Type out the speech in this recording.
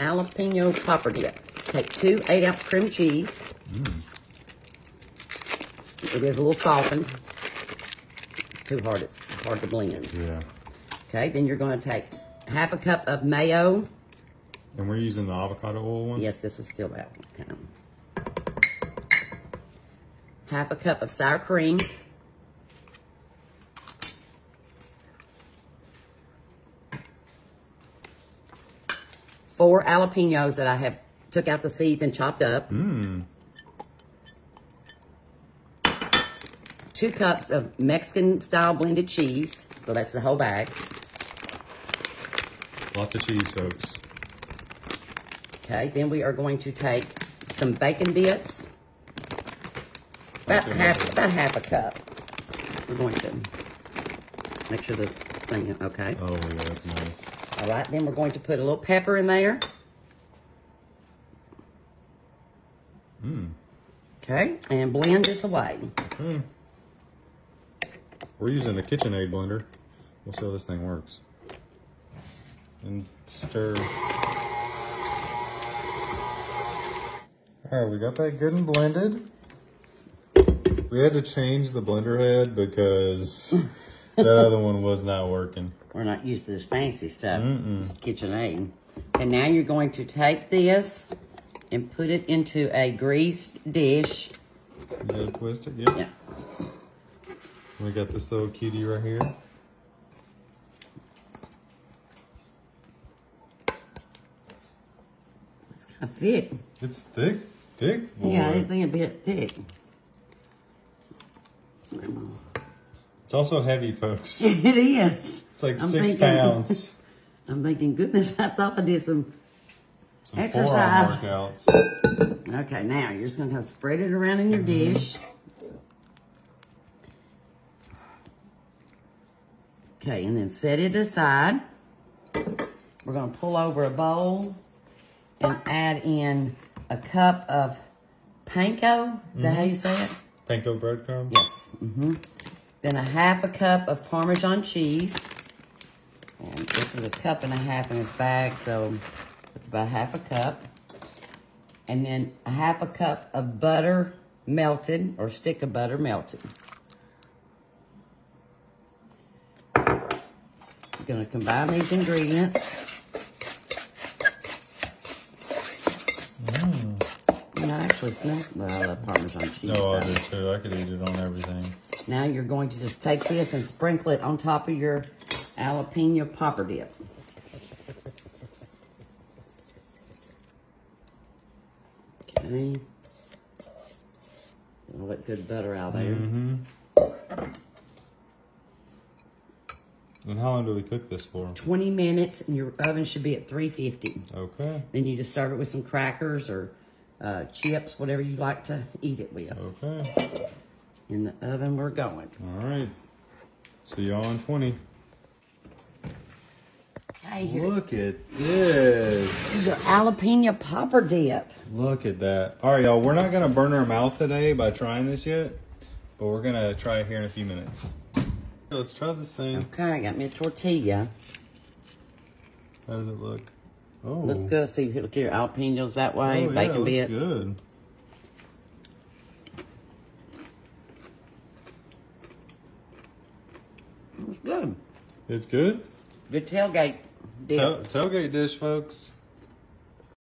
jalapeno popper dip. Take two eight ounce cream cheese. Mm. It is a little softened. It's too hard. It's hard to blend. Yeah. Okay, then you're going to take half a cup of mayo. And we're using the avocado oil one? Yes, this is still that one. Okay. Half a cup of sour cream. Four jalapenos that I have took out the seeds and chopped up. Mmm. Two cups of Mexican style blended cheese. So that's the whole bag. Lots of cheese, folks. Okay, then we are going to take some bacon bits. About half, about half a cup. We're going to make sure the thing, okay. Oh, yeah, that's nice. All right, then we're going to put a little pepper in there. Mmm. Okay, and blend this away. Okay. We're using a KitchenAid blender. We'll see how this thing works. And stir. All right, we got that good and blended. We had to change the blender head because that other one was not working. We're not used to this fancy stuff. It's KitchenAid. And now you're going to take this and put it into a greased dish. Twist it, yeah. Yeah. We got this little cutie right here. It's kind of thick. It's thick, thick. Boy. Yeah, I think it'd be thick. It's also heavy, folks. It is. It's like I'm six thinking- pounds. I'm thinking, goodness, I thought I did some. Some Exercise. workouts. Okay, now you're just gonna kind of spread it around in your dish. Okay, and then set it aside. We're gonna pull over a bowl and add in a cup of panko. Is that how you say it? Panko breadcrumb. Yes. hmm Then a half a cup of Parmesan cheese. And this is a cup and a half in this bag, so it's about half a cup. And then a half a cup of butter melted, or stick of butter melted. I'm gonna combine these ingredients. Mm. I actually smell well, I love Parmesan cheese. No, I do too. I could eat it on everything. Now you're going to just take this and sprinkle it on top of your jalapeno popper dip. Okay. All that good butter out there. Mm-hmm. And how long do we cook this for? 20 minutes and your oven should be at 350. Okay. Then you just serve it with some crackers or uh, chips, whatever you like to eat it with. Okay. In the oven we're going. All right. See y'all in 20. Okay, here- Look at this. here's your jalapeno popper dip. Look at that. All right, y'all. We're not going to burn our mouth today by trying this yet, but we're going to try it here in a few minutes. Let's try this thing. Okay, I got me a tortilla. How does it look? Oh. Looks good. See, look here, jalapenos that way, Oh, yeah, bacon bits. good. It's good. It's good. Good tailgate dip. Tail- tailgate dish, folks.